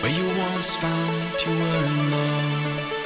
where you once found you were in love.